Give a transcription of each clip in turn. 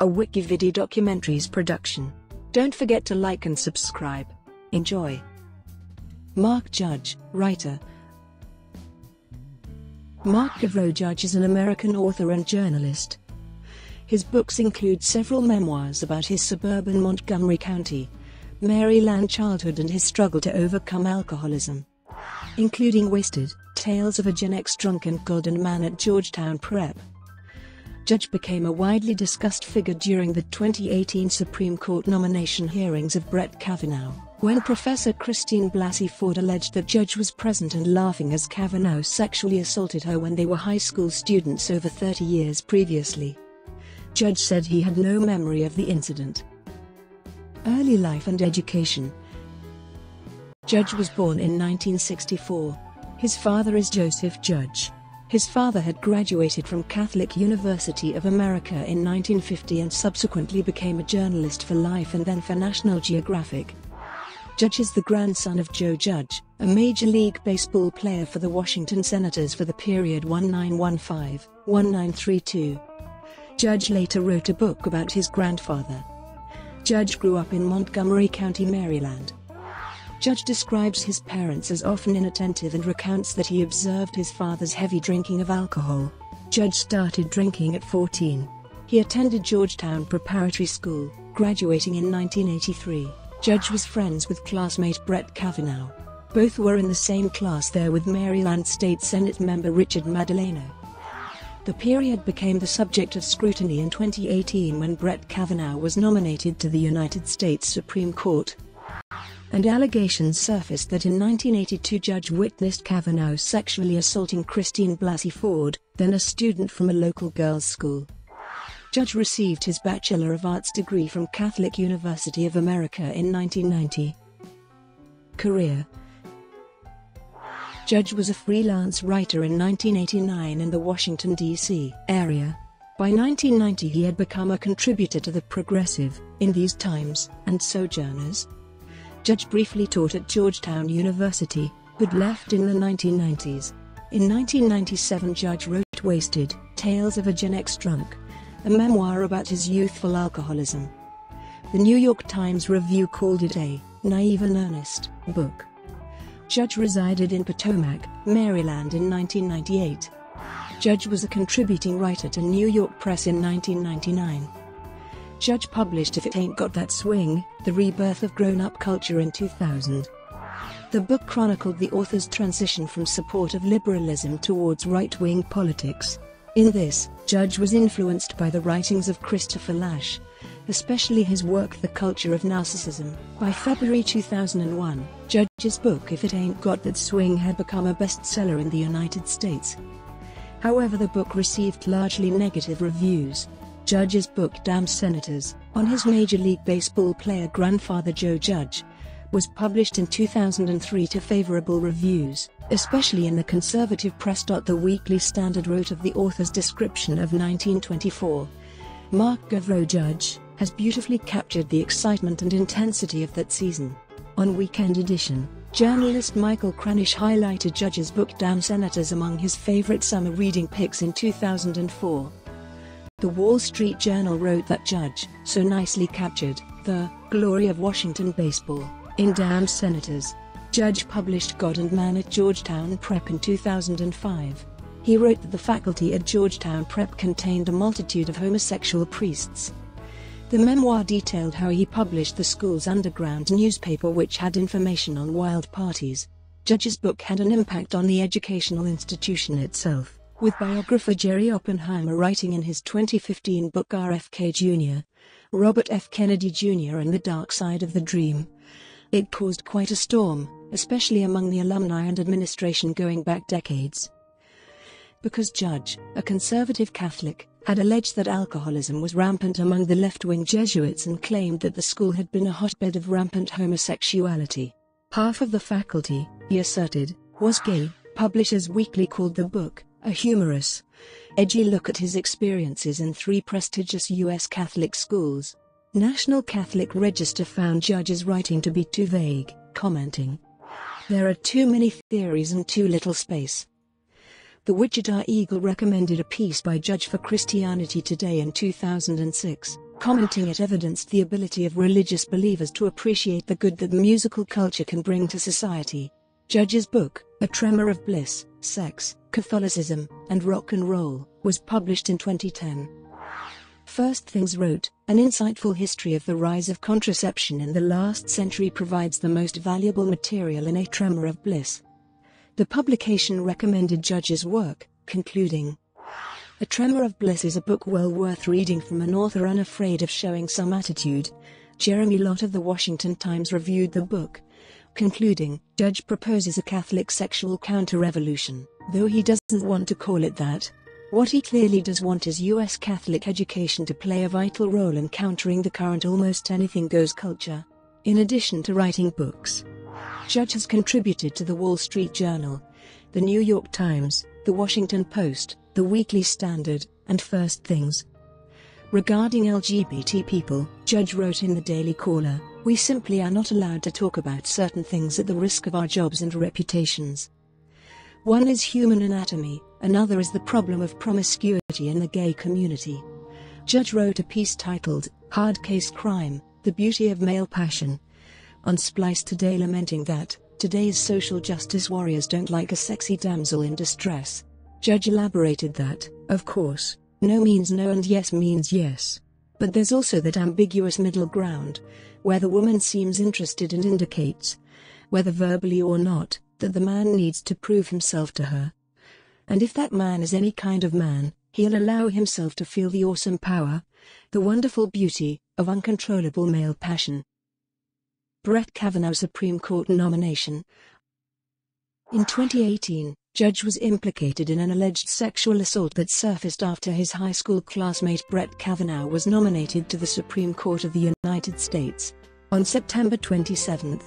a Wikividi documentaries production. Don't forget to like and subscribe. Enjoy. Mark Judge, writer. Mark Gauvreau Judge is an American author and journalist. His books include several memoirs about his suburban Montgomery County, Maryland childhood and his struggle to overcome alcoholism, including Wasted, Tales of a Gen X Drunk and God and Man at Georgetown Prep. Judge became a widely discussed figure during the 2018 Supreme Court nomination hearings of Brett Kavanaugh, when Professor Christine Blasey Ford alleged that Judge was present and laughing as Kavanaugh sexually assaulted her when they were high school students over 30 years previously. Judge said he had no memory of the incident. Early life and education Judge was born in 1964. His father is Joseph Judge. His father had graduated from Catholic University of America in 1950 and subsequently became a journalist for Life and then for National Geographic. Judge is the grandson of Joe Judge, a Major League Baseball player for the Washington Senators for the period 1915-1932. Judge later wrote a book about his grandfather. Judge grew up in Montgomery County, Maryland. Judge describes his parents as often inattentive and recounts that he observed his father's heavy drinking of alcohol. Judge started drinking at 14. He attended Georgetown Preparatory School, graduating in 1983. Judge was friends with classmate Brett Kavanaugh. Both were in the same class there with Maryland State Senate member Richard Madaleno. The period became the subject of scrutiny in 2018 when Brett Kavanaugh was nominated to the United States Supreme Court. And allegations surfaced that in 1982 Judge witnessed Kavanaugh sexually assaulting Christine Blasey Ford, then a student from a local girls' school. Judge received his Bachelor of Arts degree from Catholic University of America in 1990. Career Judge was a freelance writer in 1989 in the Washington, D.C. area. By 1990 he had become a contributor to the Progressive, In These Times, and Sojourners. Judge briefly taught at Georgetown University, but left in the 1990s. In 1997 Judge wrote Wasted, Tales of a Gen X Drunk, a memoir about his youthful alcoholism. The New York Times Review called it a naive and earnest book. Judge resided in Potomac, Maryland in 1998. Judge was a contributing writer to New York Press in 1999. Judge published If It Ain't Got That Swing, The Rebirth of Grown-Up Culture in 2000. The book chronicled the author's transition from support of liberalism towards right-wing politics. In this, Judge was influenced by the writings of Christopher Lasch, especially his work The Culture of Narcissism. By February 2001, Judge's book If It Ain't Got That Swing had become a bestseller in the United States. However the book received largely negative reviews. Judge's book Damn Senators, on his Major League Baseball player grandfather Joe Judge, was published in 2003 to favorable reviews, especially in the conservative press. The Weekly Standard wrote of the author's description of 1924. Mark Gauvreau Judge, has beautifully captured the excitement and intensity of that season. On Weekend Edition, journalist Michael Kranish highlighted Judge's book Damn Senators among his favorite summer reading picks in 2004. The Wall Street Journal wrote that Judge so nicely captured the glory of Washington baseball in Damn Senators. Judge published God and Man at Georgetown Prep in 2005. He wrote that the faculty at Georgetown Prep contained a multitude of homosexual priests the memoir detailed how he published the school's underground newspaper which had information on wild parties. Judge's book had an impact on the educational institution itself, with biographer Jerry Oppenheimer writing in his 2015 book RFK Jr., Robert F. Kennedy Jr. and the Dark Side of the Dream. It caused quite a storm, especially among the alumni and administration going back decades. Because Judge, a conservative Catholic, had alleged that alcoholism was rampant among the left-wing Jesuits and claimed that the school had been a hotbed of rampant homosexuality. Half of the faculty, he asserted, was gay. Publishers Weekly called the book a humorous, edgy look at his experiences in three prestigious U.S. Catholic schools. National Catholic Register found Judge's writing to be too vague, commenting, There are too many theories and too little space. The Wichita Eagle recommended a piece by Judge for Christianity Today in 2006. Commenting it evidenced the ability of religious believers to appreciate the good that musical culture can bring to society. Judge's book, A Tremor of Bliss, Sex, Catholicism, and Rock and Roll, was published in 2010. First Things wrote, An insightful history of the rise of contraception in the last century provides the most valuable material in A Tremor of Bliss. The publication recommended Judge's work, concluding, A Tremor of Bliss is a book well worth reading from an author unafraid of showing some attitude. Jeremy Lott of the Washington Times reviewed the book, concluding, Judge proposes a Catholic sexual counter-revolution, though he doesn't want to call it that. What he clearly does want is U.S. Catholic education to play a vital role in countering the current almost anything goes culture. In addition to writing books, Judge has contributed to the Wall Street Journal, the New York Times, the Washington Post, the Weekly Standard, and First Things. Regarding LGBT people, Judge wrote in the Daily Caller, We simply are not allowed to talk about certain things at the risk of our jobs and reputations. One is human anatomy, another is the problem of promiscuity in the gay community. Judge wrote a piece titled, Hard Case Crime, The Beauty of Male Passion, on Splice Today lamenting that, today's social justice warriors don't like a sexy damsel in distress. Judge elaborated that, of course, no means no and yes means yes. But there's also that ambiguous middle ground, where the woman seems interested and indicates, whether verbally or not, that the man needs to prove himself to her. And if that man is any kind of man, he'll allow himself to feel the awesome power, the wonderful beauty, of uncontrollable male passion. Brett Kavanaugh Supreme Court nomination In 2018, Judge was implicated in an alleged sexual assault that surfaced after his high school classmate Brett Kavanaugh was nominated to the Supreme Court of the United States. On September 27,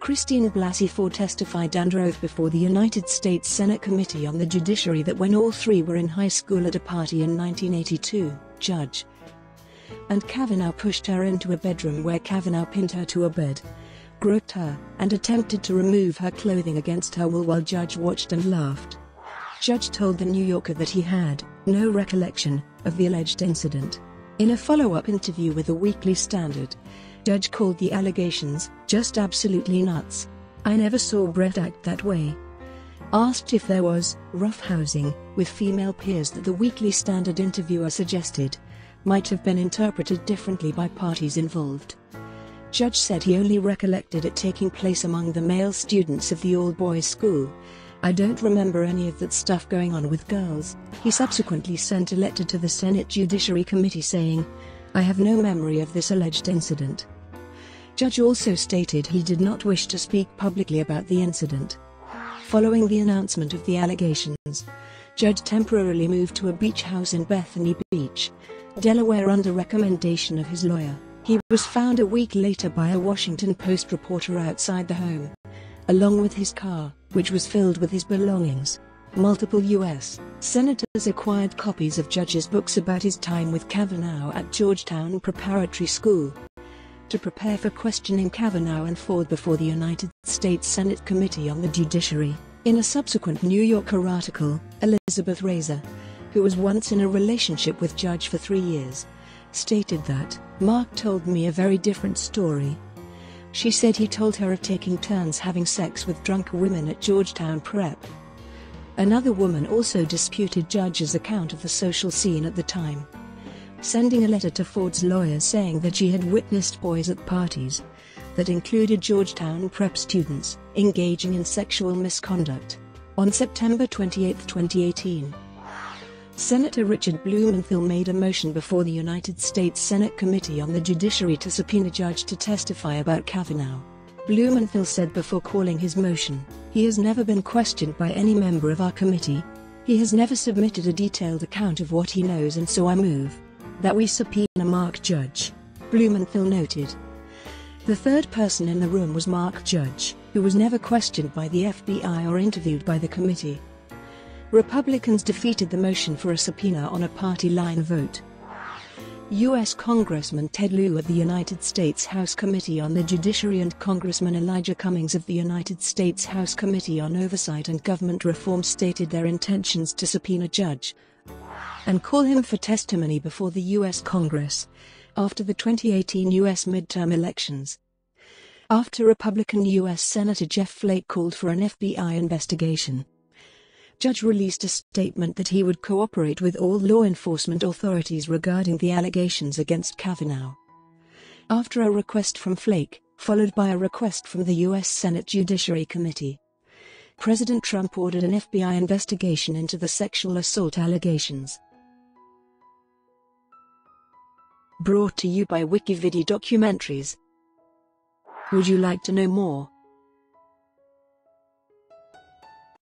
Christine Blasey Ford testified under oath before the United States Senate Committee on the Judiciary that when all three were in high school at a party in 1982, Judge and Kavanaugh pushed her into a bedroom where Kavanaugh pinned her to a bed, groped her, and attempted to remove her clothing against her will while Judge watched and laughed. Judge told The New Yorker that he had no recollection of the alleged incident. In a follow-up interview with the Weekly Standard, Judge called the allegations just absolutely nuts. I never saw Brett act that way. Asked if there was roughhousing with female peers that the Weekly Standard interviewer suggested might have been interpreted differently by parties involved. Judge said he only recollected it taking place among the male students of the all-boys school. I don't remember any of that stuff going on with girls. He subsequently sent a letter to the Senate Judiciary Committee saying, I have no memory of this alleged incident. Judge also stated he did not wish to speak publicly about the incident. Following the announcement of the allegations, Judge temporarily moved to a beach house in Bethany Beach, Delaware under recommendation of his lawyer. He was found a week later by a Washington Post reporter outside the home, along with his car, which was filled with his belongings. Multiple U.S. senators acquired copies of Judge's books about his time with Kavanaugh at Georgetown Preparatory School, to prepare for questioning Kavanaugh and Ford before the United States Senate Committee on the Judiciary. In a subsequent New Yorker article, Elizabeth Rasor, who was once in a relationship with Judge for three years, stated that, Mark told me a very different story. She said he told her of taking turns having sex with drunk women at Georgetown Prep. Another woman also disputed Judge's account of the social scene at the time sending a letter to Ford's lawyers saying that she had witnessed boys at parties that included Georgetown prep students engaging in sexual misconduct. On September 28, 2018, Senator Richard Blumenthal made a motion before the United States Senate Committee on the Judiciary to subpoena Judge to testify about Kavanaugh. Blumenthal said before calling his motion, he has never been questioned by any member of our committee. He has never submitted a detailed account of what he knows and so I move that we subpoena Mark Judge. Blumenthal noted. The third person in the room was Mark Judge, who was never questioned by the FBI or interviewed by the committee. Republicans defeated the motion for a subpoena on a party line vote. U.S. Congressman Ted Lieu of the United States House Committee on the Judiciary and Congressman Elijah Cummings of the United States House Committee on Oversight and Government Reform stated their intentions to subpoena Judge and call him for testimony before the U.S. Congress after the 2018 U.S. midterm elections. After Republican U.S. Senator Jeff Flake called for an FBI investigation, Judge released a statement that he would cooperate with all law enforcement authorities regarding the allegations against Kavanaugh. After a request from Flake, followed by a request from the U.S. Senate Judiciary Committee, President Trump ordered an FBI investigation into the sexual assault allegations. Brought to you by Wikividi Documentaries. Would you like to know more?